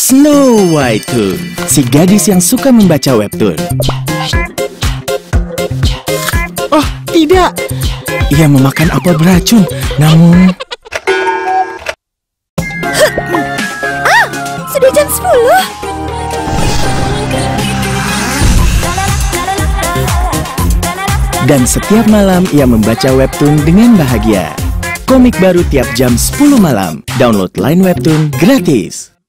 Snow White Toon, si gadis yang suka membaca webtoon. Oh, tidak. Ia memakan apel beracun, namun ah Sudah jam 10. dan setiap malam ia membaca webtoon dengan bahagia. Komik baru tiap jam 10 malam. Download Line Webtoon gratis.